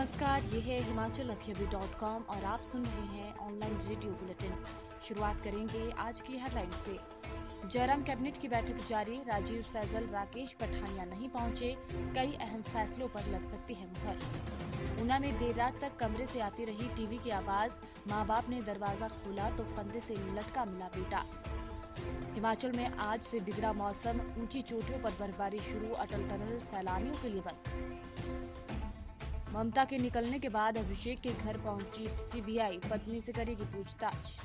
नमस्कार, ये है हिमाचल अभी डॉट कॉम और आप सुन रहे हैं ऑनलाइन रेडियो बुलेटिन। शुरुआत करेंगे आज की हेडलाइन से। जयराम कैबिनेट की बैठक जारी, राजीव सैजल, राकेश पठानिया नहीं पहुँचे, कई अहम फैसलों पर लग सकती है मुहर। ऊना में देर रात तक कमरे से आती रही टीवी की आवाज़ माँ बाप ने दरवाज़ा खोला तो फंदे से लटका मिला बेटा। हिमाचल में आज से बिगड़ा मौसम, ऊँची चोटियों पर बर्फबारी शुरू, अटल टनल सैलानियों के लिए बंद। ममता के निकलने के बाद अभिषेक के घर पहुँची सीबीआई। पत्नी से करेगी पूछताछ।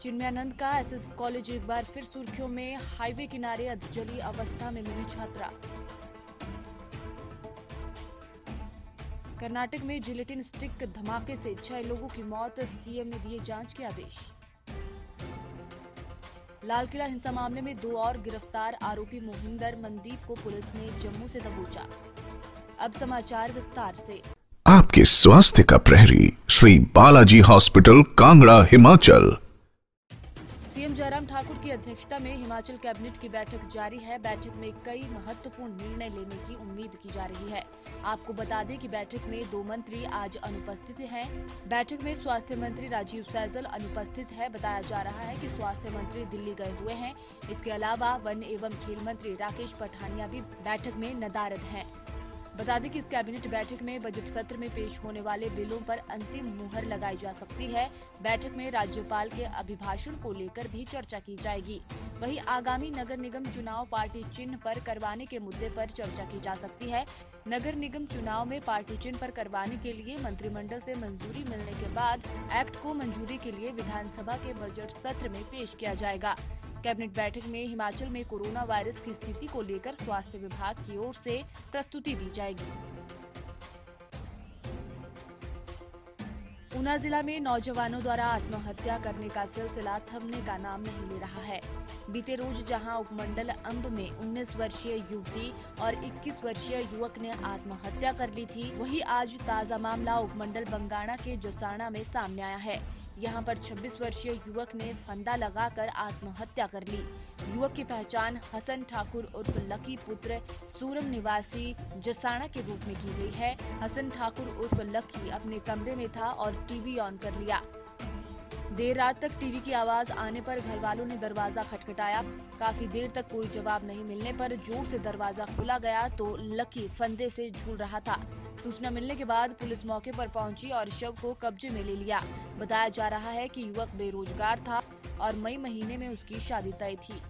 चिन्मयानंद का एसएस कॉलेज एक बार फिर सुर्खियों में, हाईवे किनारे अधजली अवस्था में मिली छात्रा। कर्नाटक में जिलेटिन स्टिक धमाके से छह लोगों की मौत, सीएम ने दिए जाँच के आदेश। लाल किला हिंसा मामले में दो और गिरफ़्तार आरोपी मोहिंदर मनदीप को पुलिस ने जम्मू से दबोचा। अब समाचार विस्तार से। आपके स्वास्थ्य का प्रहरी श्री बालाजी हॉस्पिटल कांगड़ा हिमाचल। सीएम जयराम ठाकुर की अध्यक्षता में हिमाचल कैबिनेट की बैठक जारी है। बैठक में कई महत्वपूर्ण निर्णय लेने की उम्मीद की जा रही है। आपको बता दें कि बैठक में दो मंत्री आज अनुपस्थित हैं। बैठक में स्वास्थ्य मंत्री राजीव सैजल अनुपस्थित है। बताया जा रहा है कि स्वास्थ्य मंत्री दिल्ली गए हुए हैं। इसके अलावा वन एवं खेल मंत्री राकेश पठानिया भी बैठक में नदारद हैं। बता दें कि इस कैबिनेट बैठक में बजट सत्र में पेश होने वाले बिलों पर अंतिम मुहर लगाई जा सकती है। बैठक में राज्यपाल के अभिभाषण को लेकर भी चर्चा की जाएगी। वहीं आगामी नगर निगम चुनाव पार्टी चिन्ह पर करवाने के मुद्दे पर चर्चा की जा सकती है। नगर निगम चुनाव में पार्टी चिन्ह पर करवाने के लिए मंत्रिमंडल से मंजूरी मिलने के बाद एक्ट को मंजूरी के लिए विधानसभा के बजट सत्र में पेश किया जाएगा। कैबिनेट बैठक में हिमाचल में कोरोना वायरस की स्थिति को लेकर स्वास्थ्य विभाग की ओर से प्रस्तुति दी जाएगी। ऊना जिला में नौजवानों द्वारा आत्महत्या करने का सिलसिला थमने का नाम नहीं ले रहा है। बीते रोज जहाँ उपमंडल अंब में 19 वर्षीय युवती और 21 वर्षीय युवक ने आत्महत्या कर ली थी, वहीं आज ताज़ा मामला उपमंडल बंगाणा के जोसाना में सामने आया है। यहाँ पर 26 वर्षीय युवक ने फंदा लगाकर आत्महत्या कर ली। युवक की पहचान हसन ठाकुर उर्फ़ लकी पुत्र सूरम निवासी जसाना के रूप में की गई है। हसन ठाकुर उर्फ़ लकी अपने कमरे में था और टीवी ऑन कर लिया। देर रात तक टीवी की आवाज़ आने पर घर वालों ने दरवाज़ा खटखटाया। काफ़ी देर तक कोई जवाब नहीं मिलने पर ज़ोर से दरवाज़ा खोला गया तो लकी फंदे से झूल रहा था। सूचना मिलने के बाद पुलिस मौके पर पहुँची और शव को कब्जे में ले लिया। बताया जा रहा है कि युवक बेरोजगार था और मई महीने में उसकी शादी तय थी।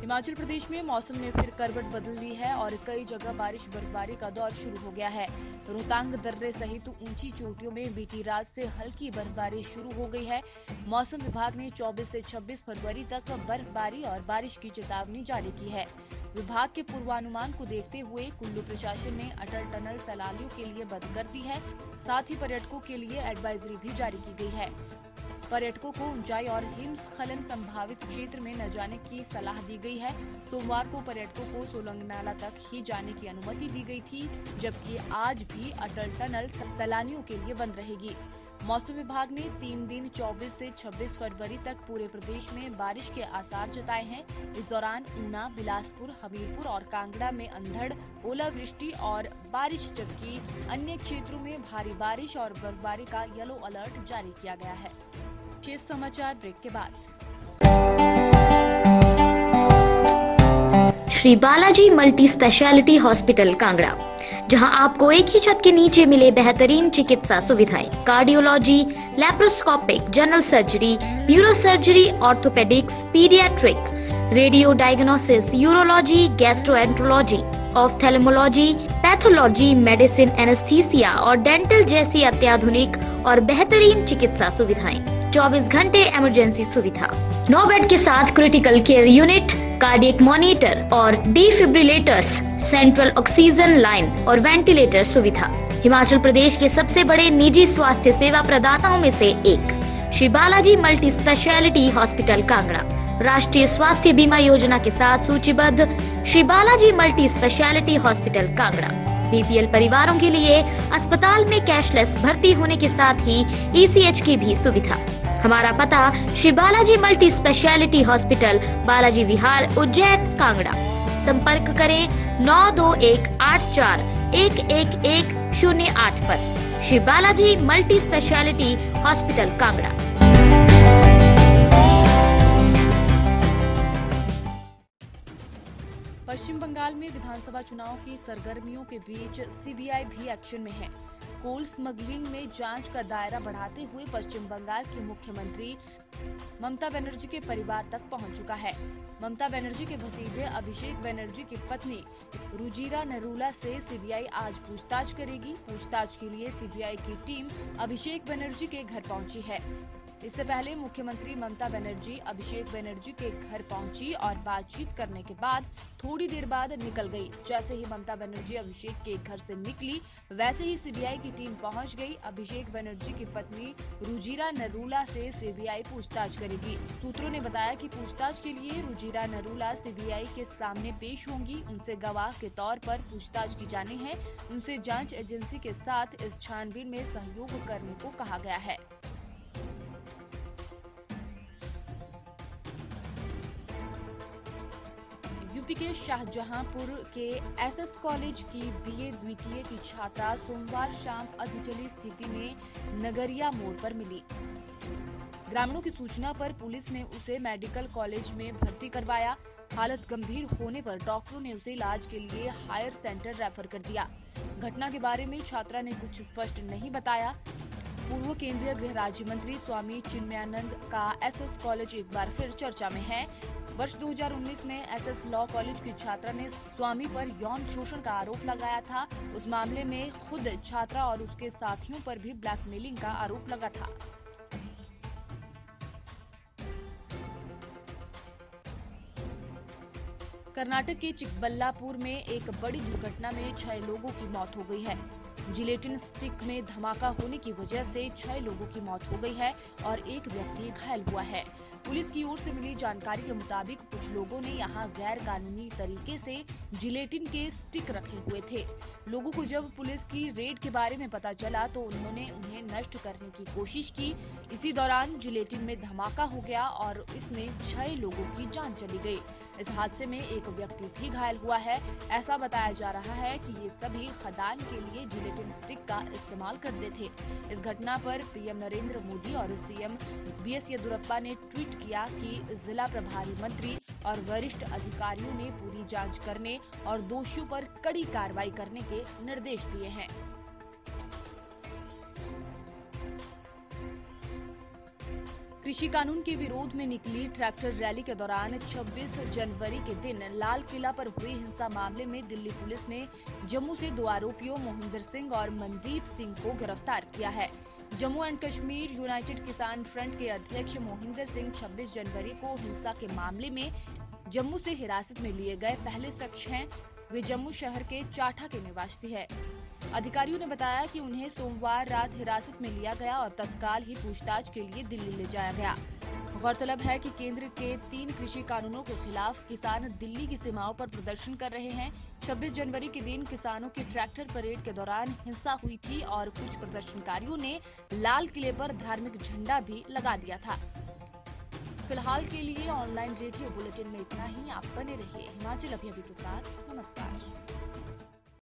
हिमाचल प्रदेश में मौसम ने फिर करवट बदल ली है और कई जगह बारिश बर्फबारी का दौर शुरू हो गया है। रोहतांग, दर्रे सहित ऊँची चोटियों में बीती रात से हल्की बर्फबारी शुरू हो गई है। मौसम विभाग ने 24 से 26 फरवरी तक बर्फबारी और बारिश की चेतावनी जारी की है। विभाग के पूर्वानुमान को देखते हुए कुल्लू प्रशासन ने अटल टनल सैलानियों के लिए बंद कर दी है। साथ ही पर्यटकों के लिए एडवाइजरी भी जारी की गई है। पर्यटकों को ऊंचाई और हिमस्खलन संभावित क्षेत्र में न जाने की सलाह दी गई है। सोमवार को पर्यटकों को सोलंग नाला तक ही जाने की अनुमति दी गई थी, जबकि आज भी अटल टनल सैलानियों के लिए बंद रहेगी। मौसम विभाग ने तीन दिन 24 से 26 फरवरी तक पूरे प्रदेश में बारिश के आसार जताए हैं। इस दौरान ऊना, बिलासपुर, हमीरपुर और कांगड़ा में अंधड़, ओलावृष्टि और बारिश, जबकि अन्य क्षेत्रों में भारी बारिश और बर्फबारी का येलो अलर्ट जारी किया गया है। शेष समाचार ब्रेक के बाद। Shri Balaji multi speciality hospital Kangra, जहाँ आपको एक ही छत के नीचे मिले बेहतरीन चिकित्सा सुविधाएँ। Cardiology, laparoscopic, general surgery neuro surgery orthopaedics, paediatric, radio diagnosis, urology, gastroenterology, ophthalmology, pathology, medicine, anaesthesia और डेंटल जैसी अत्याधुनिक और बेहतरीन चिकित्सा सुविधाएँ। 24 घंटे इमरजेंसी सुविधा। नौ बेड के साथ critical care unit cardiac monitor और डिफिब्रिलेटर्स सेंट्रल ऑक्सीजन लाइन और वेंटिलेटर सुविधा। हिमाचल प्रदेश के सबसे बड़े निजी स्वास्थ्य सेवा प्रदाताओं में से एक। Shri Balaji multi speciality hospital Kangra. राष्ट्रीय स्वास्थ्य बीमा योजना के साथ सूचीबद्ध Shri Balaji multi speciality hospital Kangra BPL परिवारों के लिए अस्पताल में कैशलेस भर्ती होने के साथ ही ईसीएच की भी सुविधा। हमारा पता, Shri Balaji multi speciality hospital, Balaji Vihar, Ujjain, Kangra. संपर्क करें नौ दो एक आठ चार एक एक एक शून्य आठ पर। Shri Balaji multi speciality hospital, Kangra. Paschim Bengal में विधानसभा चुनाव की सरगर्मियों के बीच सीबीआई भी एक्शन में है। कोल स्मगलिंग में जाँच का दायरा बढ़ाते हुए पश्चिम बंगाल की मुख्यमंत्री ममता बनर्जी के परिवार तक पहुँच चुका है। ममता बनर्जी के भतीजे अभिषेक बनर्जी की पत्नी रुजीरा नरूला से सीबीआई आज पूछताछ करेगी। पूछताछ के लिए सीबीआई की टीम अभिषेक बनर्जी के घर पहुँची है। इससे पहले मुख्यमंत्री ममता बनर्जी, अभिषेक बनर्जी के घर पहुँची और बातचीत करने के बाद थोड़ी देर बाद निकल गई। जैसे ही ममता बनर्जी अभिषेक के घर से निकली, वैसे ही सीबीआई की टीम पहुँच गई। अभिषेक बनर्जी की पत्नी रुजीरा नरूला से सीबीआई पूछताछ करेगी। सूत्रों ने बताया कि पूछताछ के लिए रुजीरा नरूला सीबीआई के सामने पेश होंगी। उनसे गवाह के तौर पर पूछताछ की जानी है। उनसे जाँच एजेंसी के साथ इस छानबीन में सहयोग करने को कहा गया है। यूपी के शाहजहांपुर के एसएस कॉलेज की बीए द्वितीय की छात्रा सोमवार शाम अधजली स्थिति में नगरिया मोड़ पर मिली। ग्रामीणों की सूचना पर पुलिस ने उसे मेडिकल कॉलेज में भर्ती करवाया। हालत गंभीर होने पर डॉक्टरों ने उसे इलाज के लिए हायर सेंटर रेफर कर दिया। घटना के बारे में छात्रा ने कुछ स्पष्ट नहीं बताया। पूर्व केंद्रीय गृह राज्य मंत्री स्वामी चिन्मयानंद का एसएस कॉलेज एक बार फिर चर्चा में है। वर्ष 2019 में एसएस लॉ कॉलेज की छात्रा ने स्वामी पर यौन शोषण का आरोप लगाया था। उस मामले में खुद छात्रा और उसके साथियों पर भी ब्लैकमेलिंग का आरोप लगा था। कर्नाटक के चिकबल्लापुर में एक बड़ी दुर्घटना में छह लोगों की मौत हो गई है। जिलेटिन स्टिक में धमाका होने की वजह से छह लोगों की मौत हो गई है और एक व्यक्ति घायल हुआ है। पुलिस की ओर से मिली जानकारी के मुताबिक कुछ लोगों ने यहाँ गैर कानूनी तरीके से जिलेटिन के स्टिक रखे हुए थे। लोगों को जब पुलिस की रेड के बारे में पता चला तो उन्होंने उन्हें नष्ट करने की कोशिश की। इसी दौरान जिलेटिन में धमाका हो गया और इसमें छह लोगों की जान चली गई। इस हादसे में एक व्यक्ति भी घायल हुआ है। ऐसा बताया जा रहा है कि ये सभी खदान के लिए जिलेटिन स्टिक का इस्तेमाल करते थे। इस घटना पर पीएम नरेंद्र मोदी और सीएम बी एस येदुरप्पा ने ट्वीट किया कि जिला प्रभारी मंत्री और वरिष्ठ अधिकारियों ने पूरी जाँच करने और दोषियों पर कड़ी कार्रवाई करने के निर्देश दिए हैं। कृषि कानून के विरोध में निकली ट्रैक्टर रैली के दौरान 26 जनवरी के दिन लाल किला पर हुई हिंसा मामले में दिल्ली पुलिस ने जम्मू से दो आरोपियों, मोहिंदर सिंह और मनदीप सिंह को गिरफ़्तार किया है। Jammu and Kashmir united Kisan front के अध्यक्ष मोहिंदर सिंह 26 जनवरी को हिंसा के मामले में जम्मू से हिरासत में लिए गए पहले शख्स हैं। वे जम्मू शहर के चाठा के निवासी है। अधिकारियों ने बताया कि उन्हें सोमवार रात हिरासत में लिया गया और तत्काल ही पूछताछ के लिए दिल्ली ले जाया गया। गौरतलब है कि केंद्र के तीन कृषि कानूनों के खिलाफ किसान दिल्ली की सीमाओं पर प्रदर्शन कर रहे हैं। 26 जनवरी के दिन किसानों की ट्रैक्टर परेड के दौरान हिंसा हुई थी और कुछ प्रदर्शनकारियों ने लाल किले पर धार्मिक झंडा भी लगा दिया था। फ़िलहाल के लिए ऑनलाइन रेडियो बुलेटिन में इतना ही। आप बने रहिए हिमाचल अभी के साथ। नमस्कार।